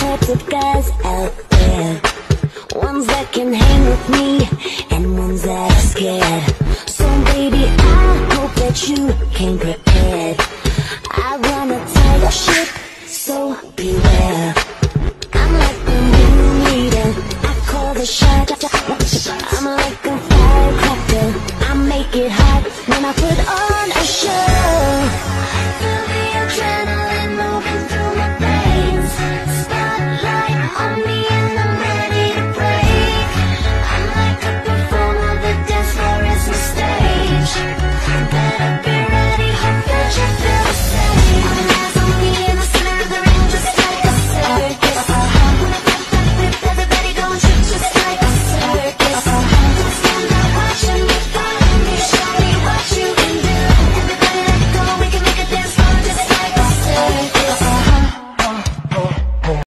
types of guys out there. Ones that can hang with me And ones that are scared. So baby, I hope that you can prepare. I run a tight ship, so beware. I'm like the moon leader. I call the shots. I'm like a firecracker. I make it hot when I put on